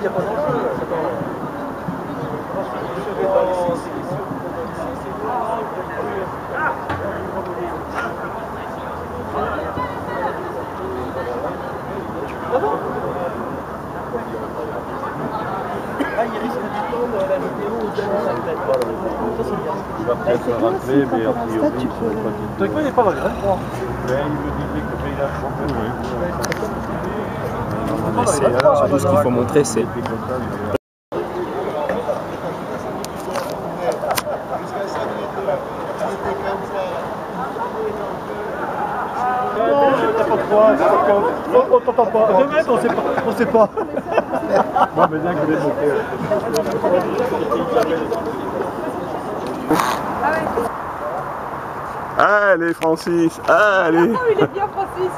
Я хочу, чтобы он был. Il risque du temps de la vidéo ou de la Ça, c'est bien. Il va peut-être me rappeler, mais a priori, il ne pas dit. Donc, il n'est pas mal, hein. Mais il me disait que a Non, mais c'est- surtout ce qu'il faut montrer, c'est Non, on t'entend pas. Deux mètres, on sait pas. On sait pas. Moi, mais bien que je l'ai monté. Allez Francis, allez Oh, il est bien, Francis.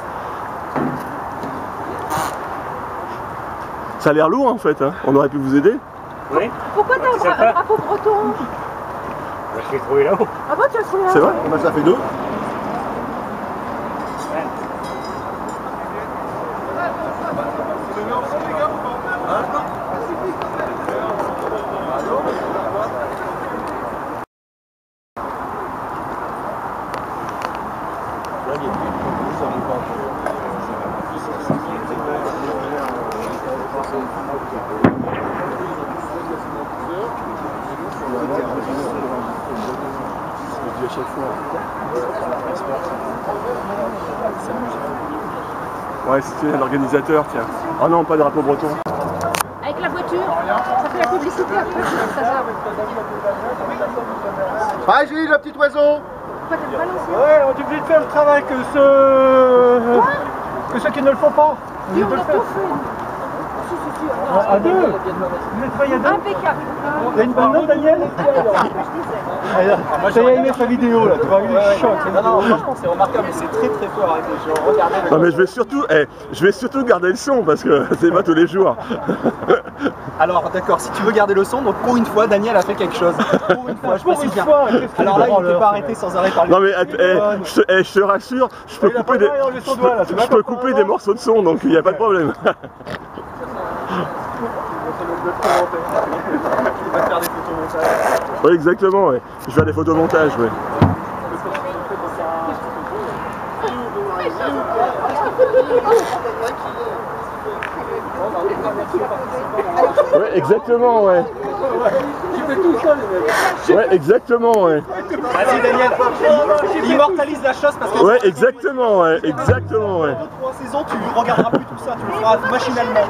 Ça a l'air lourd en fait, hein. on aurait pu vous aider. Pourquoi t'as un, dra- un drapeau breton Je l'ai trouvé là-haut. Ah bon, tu as trouvé là C'est vrai Moi, ça fait deux. Ouais, es l'organisateur, tiens. Oh non, pas de drapeau breton. Avec la voiture, ça fait la publicité après, ça va. Ah, Gilles, le petit oiseau Pourquoi t'aimes pas l'ancien? Ouais, on est obligé de faire le travail que ceux, que ceux qui ne le font pas. On est on de le a faire. tout fait. Si, si, si, ah, À, à deux. Vous êtes travaillé à deux Impeccable. Il y a une bonne note, Daniel? T'as aimé sa vidéo là, tu vois, il est choc. Non, non, franchement, c'est remarquable, mais c'est très très fort. Arrêtez, je regardais le. Non mais je vais surtout, eh, je vais surtout garder le son parce que c'est pas tous les jours. Alors, d'accord, si tu veux garder le son, donc pour une fois, Daniel a fait quelque chose. Pour une fois, je une bien. fois, Alors là, il n'était branleur, pas arrêté sans arrêt par les. Non mais eh, je, te- eh, je te rassure, je peux couper des, je là, je peux couper non morceaux de son donc il n'y a pas de problème. Il va faire des photomontages. Oui exactement, ouais. je vais faire des photomontages. Ouais. Ouais, exactement, ouais. Tu fais tout ça, les mecs. Ouais, exactement, ouais. Vas-y, Daniel. Immortalise la chose parce que. Ouais, exactement, ouais, exactement, ouais. Deux, trois saisons, tu regarderas plus tout ça, tu le feras machinalement.